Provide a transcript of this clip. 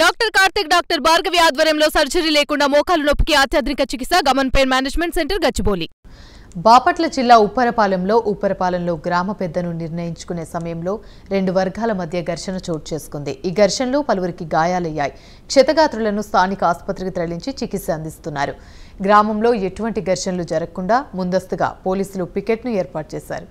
Doctor Karthik doctor Bhargavi ఆధ్వర్యంలో surgery లేకుండా మోకాలు నొప్పికి అత్యాధునిక చికిత్స Gaman pain management centre Gachibowli. Bapatla జిల్లా ఉప్పరపాలెంలో ఉప్పరపాలెంలో గ్రామ పెద్దను నిర్ణయించుకునే సమయంలో రెండు వర్గాల మధ్య ఘర్షణ చోటు చేసుకుంది. ఈ ఘర్షణలో పలువురికి గాయాలయ్యాయి. క్షతగాత్రులను స్థానిక ఆసుపత్రికి తరలించి చికిత్స అందిస్తున్నారు. గ్రామంలో ఎటువంటి ఘర్షణలు జరగకుండా ముందస్తుగా పోలీసులు పికెట్ను ఏర్పాటు చేశారు.